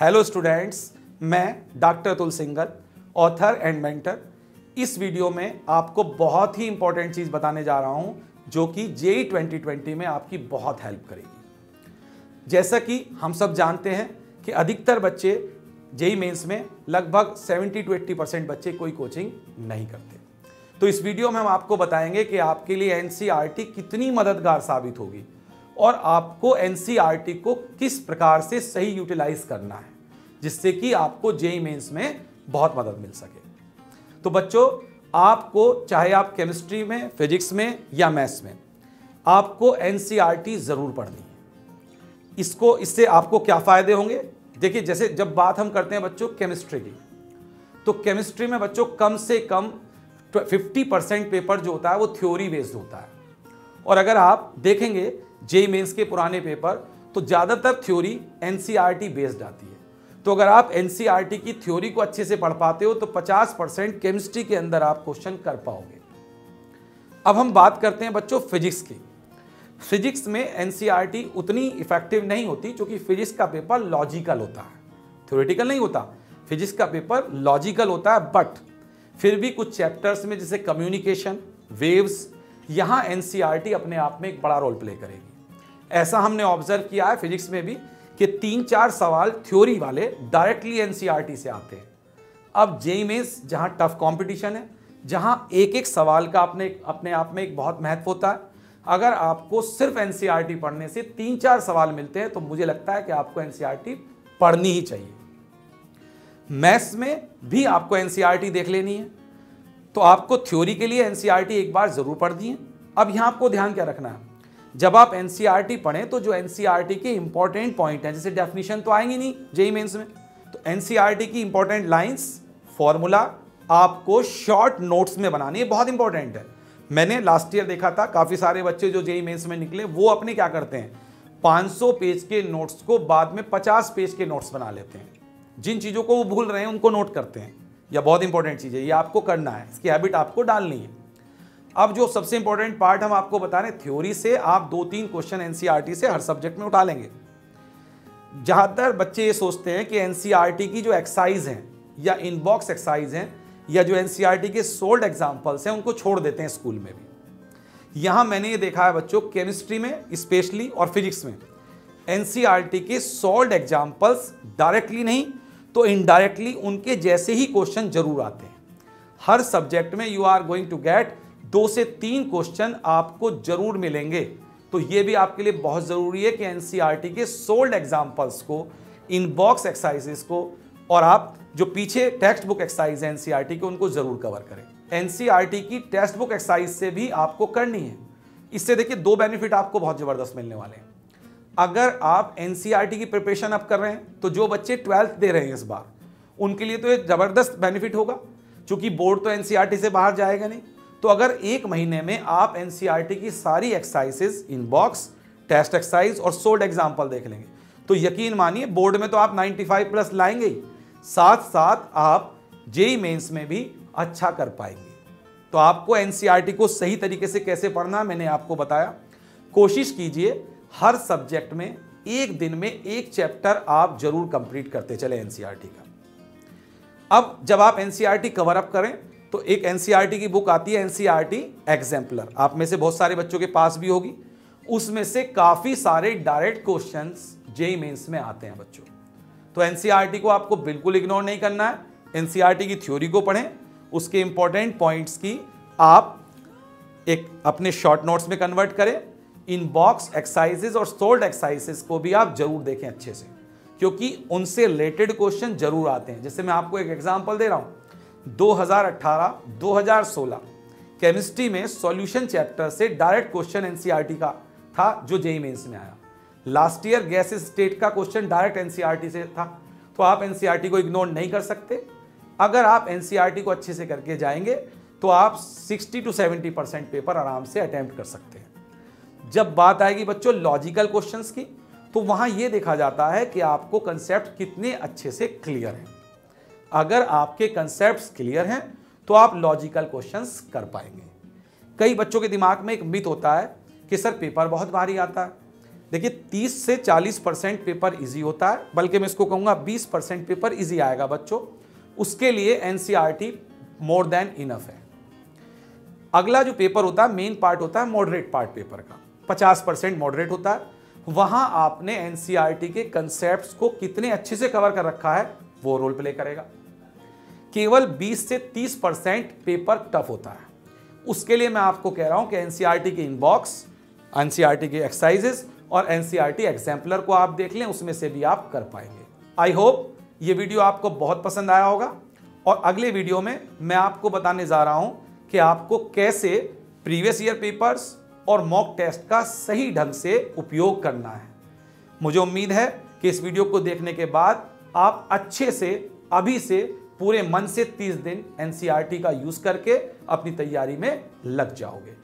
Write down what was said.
Hello students मैं doctor Atul Singhal author and mentor इस video में आपको बहुत ही इंपॉर्टेंट चीज़ बताने जा रहा हूँ, जो कि जेई 2020 में आपकी बहुत हेल्प करेगी। जैसा कि हम सब जानते हैं कि अधिकतर बच्चे जेई मेंस में लगभग 70 टू 80 परसेंट बच्चे कोई कोचिंग नहीं करते। तो इस वीडियो में हम आपको बताएँगे कि आपके लिए एनसीईआरटी कितनी मददगार साबित होगी। और आपको एनसीईआरटी को किस प्रकार से सही यूटिलाइज करना है, जिससे कि आपको जेई मेन्स में बहुत मदद मिल सके। तो बच्चों, आपको, चाहे आप केमिस्ट्री में फिजिक्स में या मैथ्स में, आपको एनसीईआरटी ज़रूर पढ़नी है। इसको, इससे आपको क्या फ़ायदे होंगे? देखिए, जैसे जब बात हम करते हैं बच्चों केमिस्ट्री की तो केमिस्ट्री में बच्चों कम से कम 50 परसेंट पेपर जो होता है, वो थ्योरी बेस्ड होता है। और अगर आप देखेंगे जे मेन्स के पुराने पेपर तो ज़्यादातर थ्योरी एनसीईआरटी बेस्ड आती है। तो अगर आप एनसीईआरटी की थ्योरी को अच्छे से पढ़ पाते हो तो 50 परसेंट केमिस्ट्री के अंदर आप क्वेश्चन कर पाओगे। अब हम बात करते हैं बच्चों फिजिक्स की। फिजिक्स में एनसीईआरटी उतनी इफ़ेक्टिव नहीं होती, क्योंकि फिजिक्स का पेपर लॉजिकल होता है। थ्योरेटिकल नहीं होता। फिजिक्स का पेपर लॉजिकल होता है बट फिर भी कुछ चैप्टर्स में, जैसे कम्युनिकेशन वेव्स यहाँ एनसीईआरटी अपने आप में एक बड़ा रोल प्ले करेगी। ऐसा हमने ऑब्ज़र्व किया है फिजिक्स में भी कि तीन चार सवाल थ्योरी वाले डायरेक्टली एनसीईआरटी से आते हैं। अब जेई मेंस जहाँ टफ कंपटीशन है, जहाँ एक एक सवाल का अपने अपने आप में एक बहुत महत्व होता है। अगर आपको सिर्फ़ एनसीईआरटी पढ़ने से तीन चार सवाल मिलते हैं तो मुझे लगता है कि आपको एनसीईआरटी पढ़नी ही चाहिए। मैथ्स में भी आपको एनसीईआरटी देख लेनी है। तो आपको थ्योरी के लिए एनसीईआरटी एक बार ज़रूर पढ़ दी है। अब यहाँ आपको ध्यान क्या रखना है? जब आप एनसीईआरटी पढ़ें तो जो एनसीईआरटी के इंपॉर्टेंट पॉइंट हैं, जैसे डेफिनेशन तो आएँगे नहीं, जेई मेंस में। तो एनसीईआरटी की इंपॉर्टेंट लाइंस फॉर्मूला आपको शॉर्ट नोट्स में बनानी है, बहुत इंपॉर्टेंट है। मैंने लास्ट ईयर देखा था, काफ़ी सारे बच्चे जो जेई मेंस में निकले, वो अपने क्या करते हैं? 500 पेज के नोट्स को बाद में 50 पेज के नोट्स बना लेते हैं। जिन चीज़ों को वो भूल रहे हैं, उनको नोट करते हैं। यह बहुत इंपॉर्टेंट चीज़ है, ये आपको करना है, इसकी हैबिट आपको डालनी है। अब जो सबसे इंपॉर्टेंट पार्ट हम आपको बता रहे हैं थ्योरी से आप दो तीन क्वेश्चन एनसीईआरटी से हर सब्जेक्ट में उठा लेंगे। ज़्यादातर बच्चे ये सोचते हैं कि एनसीईआरटी की जो एक्सरसाइज हैं, या इनबॉक्स एक्सरसाइज हैं, या जो एनसीईआरटी के सोल्ड एग्जाम्पल्स हैं, उनको छोड़ देते हैं स्कूल में भी। यहाँ मैंने ये देखा है बच्चों केमिस्ट्री में स्पेशली और फिजिक्स में। एनसीईआरटी के सोल्ड एग्जाम्पल्स डायरेक्टली नहीं तो इनडायरेक्टली उनके जैसे ही क्वेश्चन ज़रूर आते हैं। हर सब्जेक्ट में you are going to get दो से तीन क्वेश्चन आपको ज़रूर मिलेंगे। तो ये भी आपके लिए बहुत ज़रूरी है कि एनसीईआरटी के सोल्ड एग्जाम्पल्स को इन बॉक्स एक्सरसाइजेस को, और आप जो पीछे टेक्स्ट बुक एक्सरसाइज है एनसीईआरटी के, उनको ज़रूर कवर करें। एनसीईआरटी की टेक्स्ट बुक एक्सरसाइज से भी आपको करनी है। इससे देखिए दो बेनिफिट आपको बहुत ज़बरदस्त मिलने वाले हैं। अगर आप एनसीईआरटी की प्रिपरेशन अब कर रहे हैं तो जो बच्चे ट्वेल्थ दे रहे हैं इस बार, उनके लिए तो ये ज़बरदस्त बेनिफिट होगा, क्योंकि बोर्ड तो एनसीईआरटी से बाहर जाएगा नहीं। तो अगर एक महीने में आप एनसीईआरटी की सारी एक्सरसाइजेस इनबॉक्स टेस्ट एक्सरसाइज और सोल्ड एग्ज़ाम्पल देख लेंगे। तो यकीन मानिए बोर्ड में तो आप 95 प्लस लाएँगे ही। साथ साथ आप जेई मेंस में भी अच्छा कर पाएँगे। तो आपको एनसीईआरटी को सही तरीके से कैसे पढ़ना, मैंने आपको बताया। कोशिश कीजिए, हर सब्जेक्ट में एक दिन में एक चैप्टर आप ज़रूर कंप्लीट करते चले एनसीईआरटी का। अब जब आप एनसीईआरटी कवर अप करें तो एक एनसीईआरटी की बुक आती है एनसीईआरटी एग्जाम्पलर आप में से बहुत सारे बच्चों के पास भी होगी। उसमें से काफ़ी सारे डायरेक्ट क्वेश्चन जेई मेन्स में आते हैं बच्चों। तो एनसीईआरटी को आपको बिल्कुल इग्नोर नहीं करना है। एनसीईआरटी की थ्योरी को पढ़ें। उसके इंपॉर्टेंट पॉइंट्स की आप एक अपने शॉर्ट नोट्स में कन्वर्ट करें। इन बॉक्स एक्सरसाइजेस और सोल्ड एक्सरसाइजेस को भी आप ज़रूर देखें अच्छे से। क्योंकि उनसे रिलेटेड क्वेश्चन ज़रूर आते हैं। जैसे मैं आपको एक एग्ज़ाम्पल दे रहा हूँ। 2018 2016 केमिस्ट्री में सॉल्यूशन चैप्टर से डायरेक्ट क्वेश्चन एनसीईआरटी का था, जो जेई मेंस में आया। लास्ट ईयर गैस स्टेट का क्वेश्चन डायरेक्ट एनसीईआरटी से था तो आप एनसीईआरटी को इग्नोर नहीं कर सकते। अगर आप एनसीईआरटी को अच्छे से करके जाएँगे तो आप 60 टू 70 परसेंट पेपर आराम से अटैम्प्ट कर सकते हैं। जब बात आएगी बच्चों लॉजिकल क्वेश्चंस की तो वहाँ यह देखा जाता है कि आपको कंसेप्ट कितने अच्छे से क्लियर हैं। अगर आपके कंसेप्ट क्लियर हैं तो आप लॉजिकल क्वेश्चन कर पाएँगे। कई बच्चों के दिमाग में एक मित होता है कि सर पेपर बहुत भारी आता है। देखिए 30 से 40 परसेंट पेपर इजी होता है, बल्कि मैं इसको कहूँगा 20 परसेंट पेपर इजी आएगा बच्चों। उसके लिए एनसीईआरटी मोर देन इनफ है। अगला जो पेपर होता है मेन पार्ट होता है मॉडरेट पार्ट पेपर का। 50 परसेंट मॉडरेट होता है। वहाँ आपने एनसीईआरटी के कंसेप्ट को कितने अच्छे से कवर कर रखा है, वो रोल प्ले करेगा। केवल 20 से 30 परसेंट पेपर टफ होता है। उसके लिए मैं आपको कह रहा हूँ कि एनसीईआरटी के इनबॉक्स एनसीईआरटी के एक्सरसाइजेस और एनसीईआरटी एग्जाम्पलर को आप देख लें, उसमें से भी आप कर पाएँगे। आई होप ये वीडियो आपको बहुत पसंद आया होगा और अगले वीडियो में मैं आपको बताने जा रहा हूँ कि आपको कैसे प्रीवियस ईयर पेपर्स और मॉक टेस्ट का सही ढंग से उपयोग करना है। मुझे उम्मीद है कि इस वीडियो को देखने के बाद आप अच्छे से, अभी से पूरे मन से 30 दिन एनसीईआरटी का यूज़ करके अपनी तैयारी में लग जाओगे।